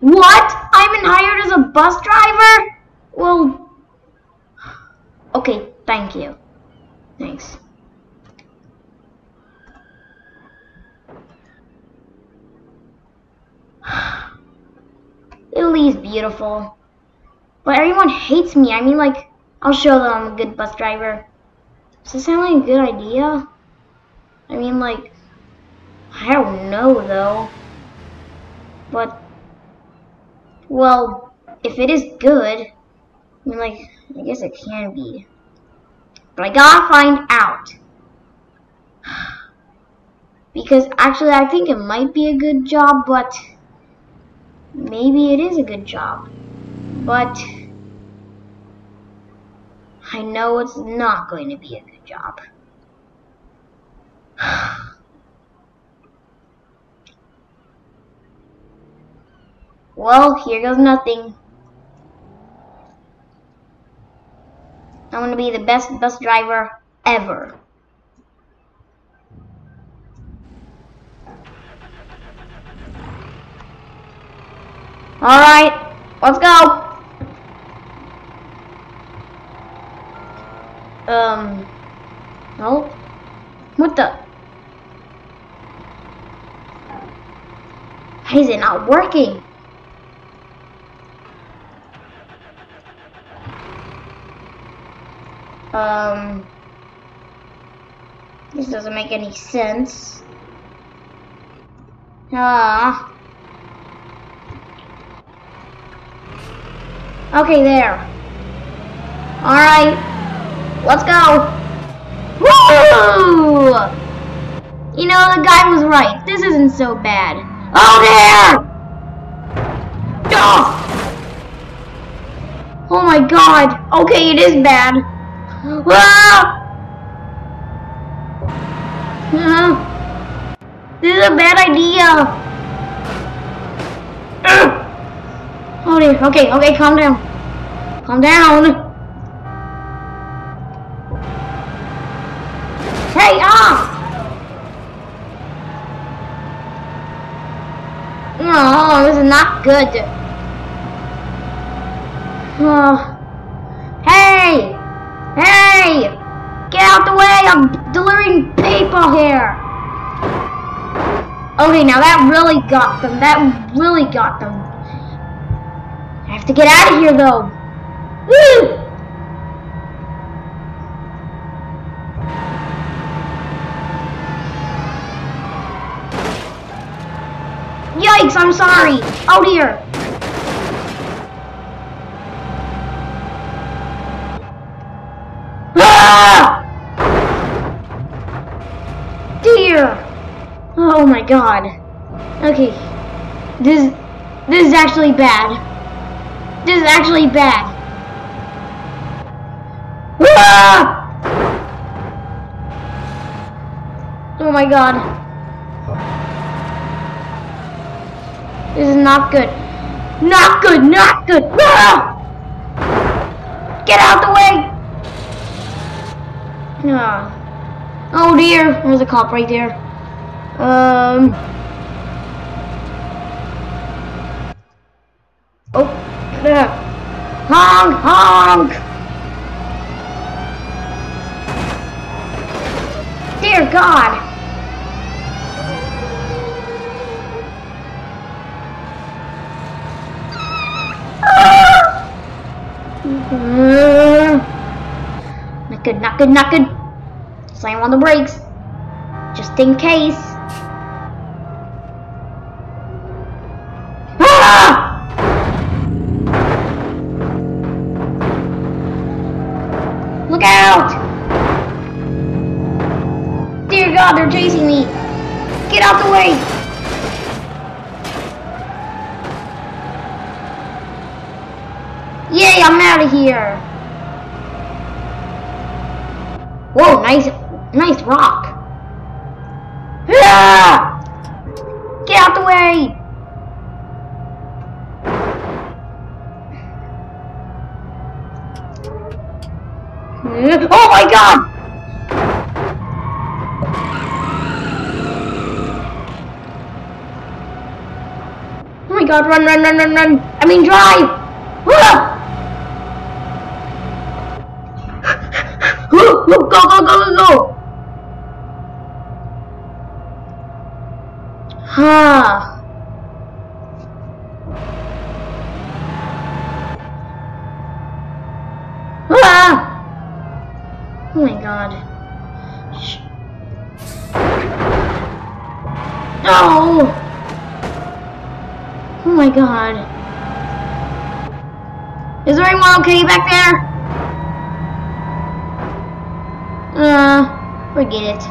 What? I'm been hired as a bus driver? Well, okay, thank you. Thanks. Italy's beautiful. But everyone hates me. I mean, like, I'll show them I'm a good bus driver. Does this sound like a good idea? I mean, like, I don't know, though. But, well, if it is good, I mean, like, I guess it can be. But I gotta find out. Because actually, I think it might be a good job, but maybe it is a good job. But I know it's not going to be a good job. well, here goes nothing. I'm to be the best bus driver ever. Alright, let's go. Um, no. What the? Why is it not working? Um, this doesn't make any sense. Ah. Okay, there. Alright. Let's go. Woo! You know, the guy was right. This isn't so bad. Oh, there! Oh! Oh my god. Okay, it is bad. Ah! Uh, this is a bad idea. Oh dear. Okay, okay, calm down. Calm down. Hey, ah! Oh, this is not good. Oh. People here! Okay, now that really got them. That really got them. I have to get out of here, though. Woo! Yikes, I'm sorry. Oh dear. Ah! Dear. Oh my god. Okay. This this is actually bad. This is actually bad. Ah! Oh my god. This is not good. Not good, not good. Ah! Get out the way! Ah. Oh dear, there's a cop right there. Um. Oh, crap. Honk, honk! Dear God! Not good, not good, not good. Slam on the brakes. Just in case. God, they're chasing me. Get out the way! Yay, I'm out of here. Whoa, nice, nice rock. Ah! Get out the way! Oh my god! God, run, run, run, run, run! I mean drive! Go, go, go, go, go, go! Ah. Oh my god. No! Oh my god. Is there anyone okay back there? Uh, forget it.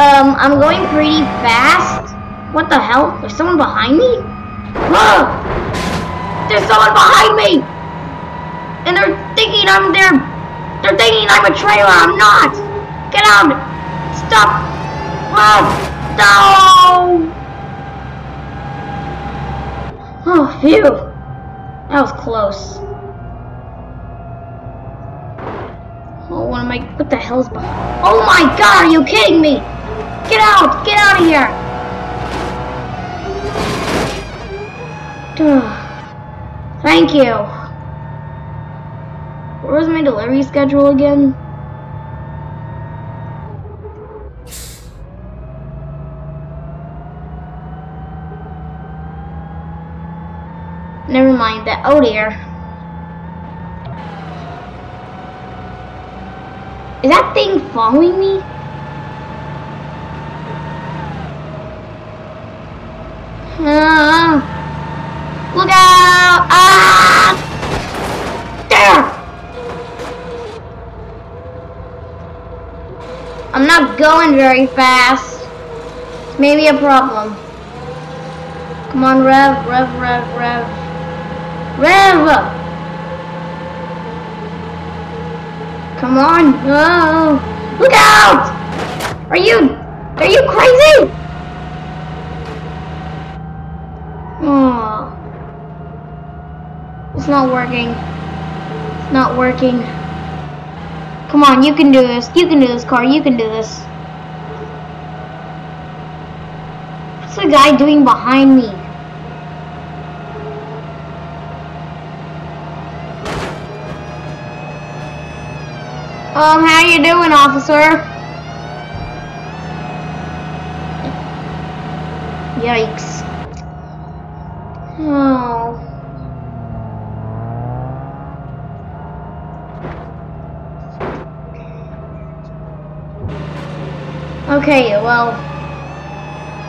Um, I'm going pretty fast. What the hell? There's someone behind me? Whoa! There's someone behind me! And they're thinking I'm there. They're thinking I'm a trailer. I'm not. Get out! Stop! Run! No! Oh, phew. That was close. Oh, what am I? What the hell's behind? Oh my god, are you kidding me? Get out! Get out of here! Thank you. Where was my delivery schedule again? Never mind that. Oh dear. Is that thing following me? Ah. Look out! Ah! There! I'm not going very fast. Maybe a problem. Come on, Rev, Rev, Rev, Rev. Rev! Uh, come on, no! Look out! Are you, are you crazy? Oh. It's not working. It's not working. Come on, you can do this. You can do this, car. You can do this. What's the guy doing behind me? Um, how you doing, officer? Yikes. Oh. Okay, well.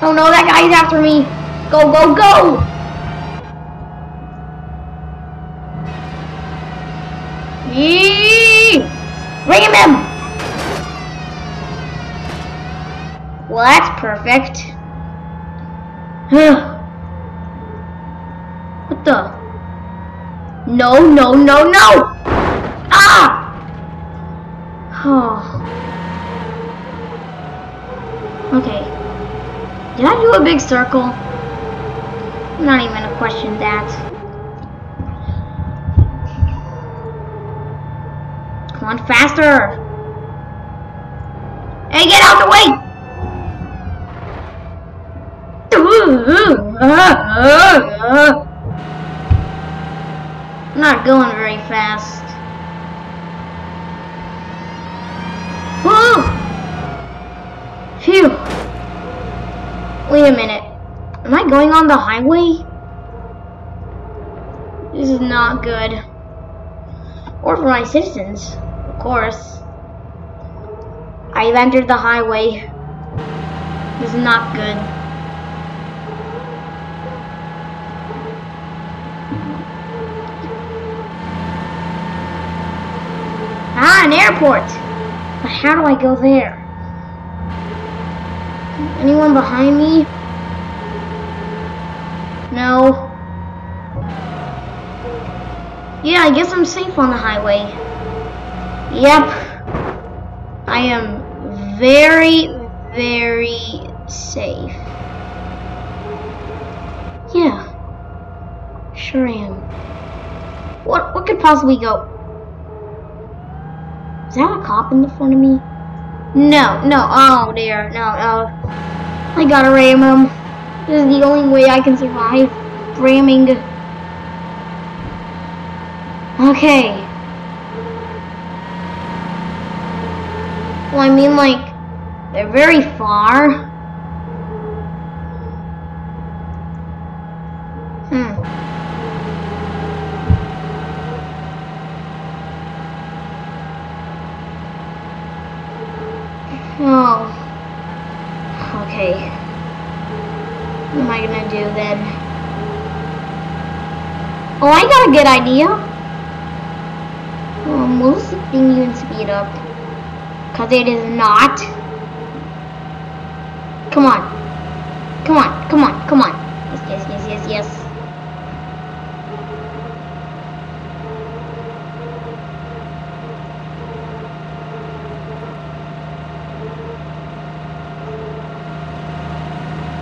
Oh no, that guy's after me. Go, go, go! Ram him! in! Well, that's perfect. what the? No, no, no, no! Ah! Oh. Okay. Did I do a big circle? Not even gonna question that. Come on, faster! Hey, get out the way! I'm not going very fast. Whoa! Phew. Wait a minute. Am I going on the highway? This is not good. Or for my citizens, course. I've entered the highway. This is not good. Ah, an airport! But how do I go there? Anyone behind me? No. Yeah, I guess I'm safe on the highway. Yep. I am very, very safe. Yeah. Sure am. What what could possibly go? Is that a cop in the front of me? No, no, oh dear, no, no. I gotta ram him. This is the only way I can survive. ramming. Okay. Well, I mean, like, they're very far. Hmm. Oh. Okay. What am I gonna do then? Oh, I got a good idea. Um, will this thing even speed up? Cause it is not. Come on. Come on, come on, come on. Yes, yes, yes, yes, yes.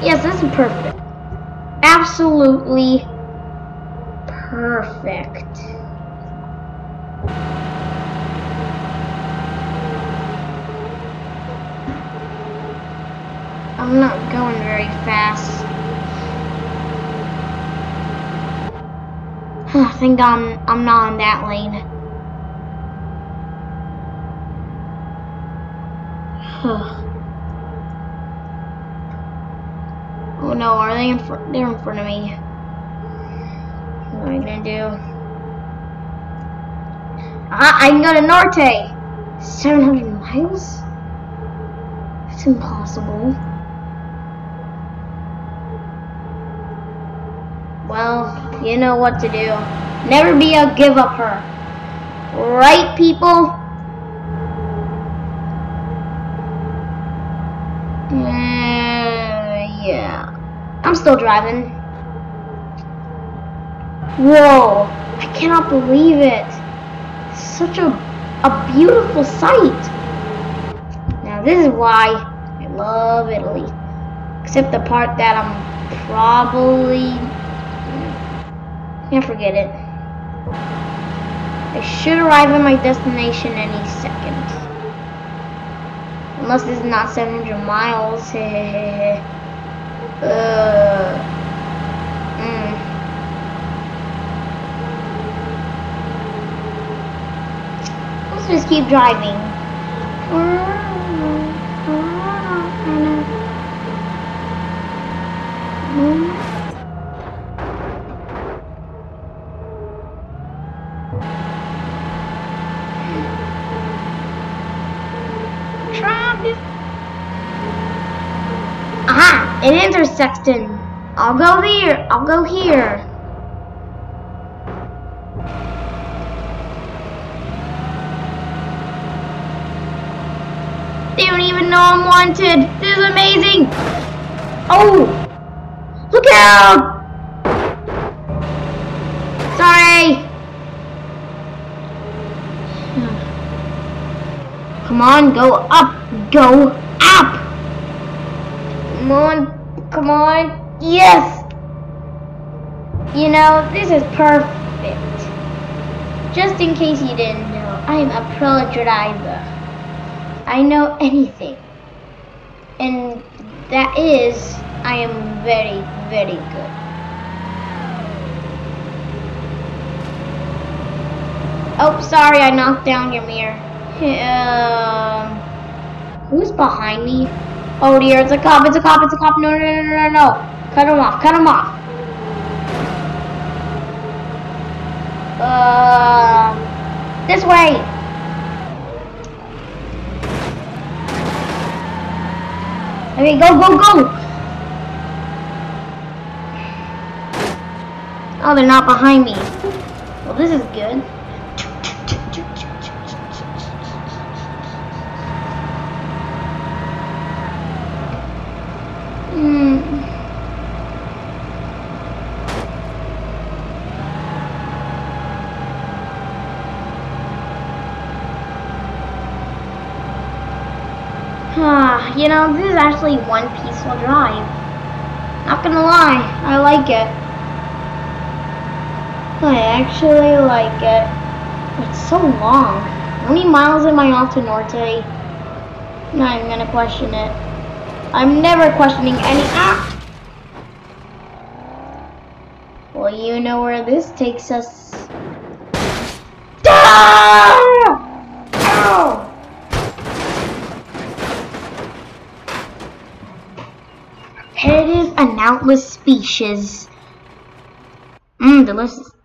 Yes, this is perfect. Absolutely perfect. I'm not going very fast. I think I'm I'm not in that lane. oh no, are they in front? They're in front of me. What am I gonna do? I, I can go to Norte. 700 miles? That's impossible. Well, you know what to do. Never be a give upper. Right, people? Uh, yeah. I'm still driving. Whoa. I cannot believe it. Such a, a beautiful sight. Now, this is why I love Italy. Except the part that I'm probably can't forget it. I should arrive at my destination any second. Unless it's not 700 miles. uh, mm. Let's just keep driving. It intersects in. I'll go there. I'll go here. They don't even know I'm wanted. This is amazing. Oh! Look out! Sorry. Come on, go up. Go up. Come on. Come on. Yes. You know, this is perfect. Just in case you didn't know, I am a pro driver. I know anything. And that is, I am very, very good. Oh, sorry, I knocked down your mirror. Um, who's behind me? Oh dear, it's a cop, it's a cop, it's a cop. No, no, no, no, no, no. Cut him off, cut him off. Um, this way. Okay, go, go, go! Oh, they're not behind me. Well, this is good. Hmm. Ah, you know, this is actually one peaceful drive. Not gonna lie, I like it. I actually like it. It's so long. How many miles am I off to Norte? Not even gonna question it. I'm never questioning any. Ah! Well, you know where this takes us. Ah! And outless species. Mmm, delicious.